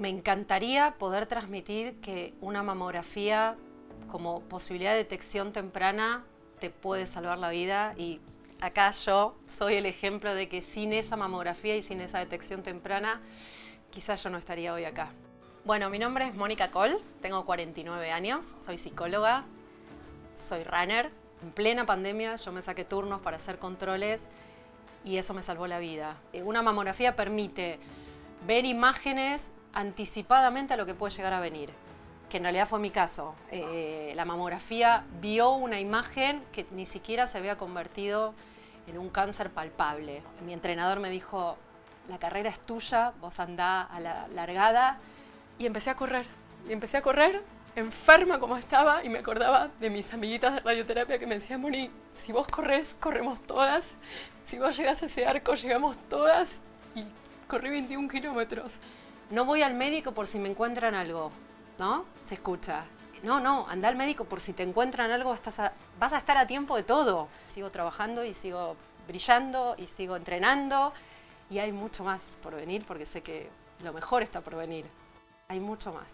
Me encantaría poder transmitir que una mamografía como posibilidad de detección temprana te puede salvar la vida y acá yo soy el ejemplo de que sin esa mamografía y sin esa detección temprana, quizás yo no estaría hoy acá. Bueno, mi nombre es Mónica Cole, tengo 49 años, soy psicóloga, soy runner. En plena pandemia yo me saqué turnos para hacer controles y eso me salvó la vida. Eh, una mamografía permite ver imágenes anticipadamente a lo que puede llegar a venir, que en realidad fue mi caso. Eh, la mamografía vio una imagen que ni siquiera se había convertido en un cáncer palpable. Mi entrenador me dijo, la carrera es tuya, vos andá a la largada y empecé a correr. Y empecé a correr, enferma como estaba, y me acordaba de mis amiguitas de radioterapia que me decían, Moni, si vos corres, corremos todas. Si vos llegas a ese arco, llegamos todas. Y corrí 21 kilómetros. No voy al médico por si me encuentran algo, ¿no? Se escucha. No, no, anda al médico por si te encuentran algo, vas a estar a tiempo de todo. Sigo trabajando y sigo brillando y sigo entrenando y hay mucho más por venir porque sé que lo mejor está por venir hay mucho más.